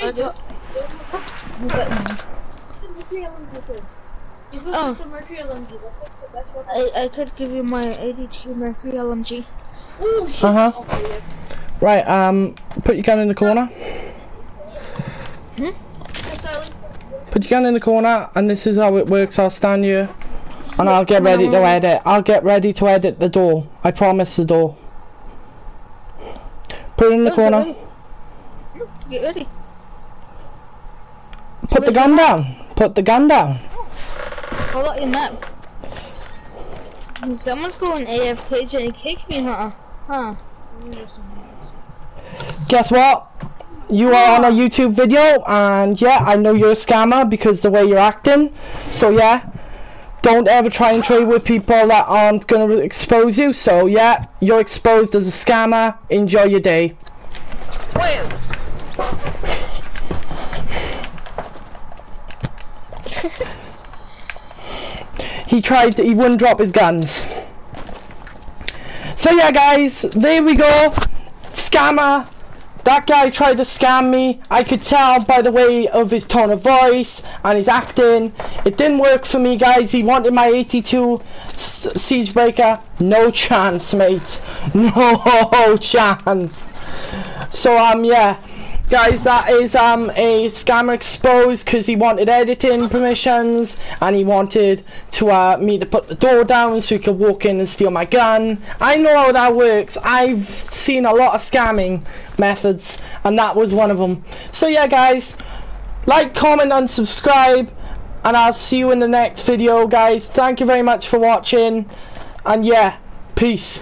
I do. You. Oh. the Mercury LMG. That's like the best weapon. I, I could give you my 82 Mercury LMG. Oh shit. Uh-huh. Okay. Right, um, put your gun in the corner. Hey, Silent. Put your gun in the corner, and this is how it works. I'll stand you, and I'll get ready to edit. I'll get ready to edit the door. I promise the door. Put it in the corner. Get ready. Put the gun down. Put the gun down. Hold up your map. Someone's going AFK and kick me, huh? Huh? Guess what? You are on a YouTube video, and yeah, I know you're a scammer because the way you're acting. So yeah, don't ever try and trade with people that aren't gonna expose you. So yeah, you're exposed as a scammer. Enjoy your day. Wait. He tried. To, he wouldn't drop his guns. So yeah, guys, there we go. Scammer. That guy tried to scam me. I could tell by the way of his tone of voice and his acting. It didn't work for me, guys. He wanted my 82 s- Siegebreaker. No chance, mate. No chance. So um, yeah. Guys, that is um a scammer exposed because he wanted editing permissions and he wanted to uh me to put the door down so he could walk in and steal my gun. I know how that works. I've seen a lot of scamming methods and that was one of them. So yeah, guys, like, comment, and subscribe, and I'll see you in the next video, guys. Thank you very much for watching, and yeah, peace.